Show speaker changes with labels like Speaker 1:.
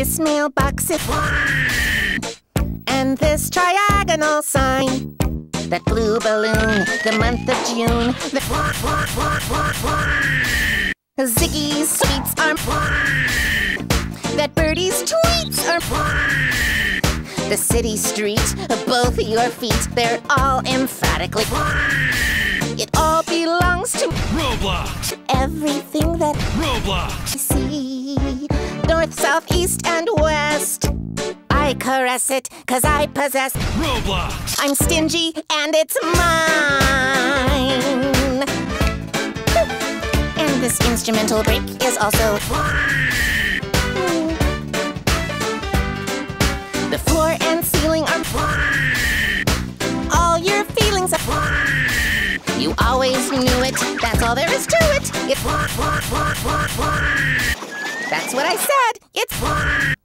Speaker 1: This mailbox is and this triagonal sign. That blue balloon, the month of June. The Ziggy's sweets are that birdie's tweets are the city streets, both your feet, they're all emphatically. It all belongs to
Speaker 2: Roblox!
Speaker 1: everything that
Speaker 2: Roblox!
Speaker 1: North, south, east, and west. I caress it, cause I possess.
Speaker 2: Roblox!
Speaker 1: I'm stingy, and it's mine. And this instrumental break is also. The floor and ceiling are. All your feelings are. You always knew it. That's all there is to it. It. That's what I it's free!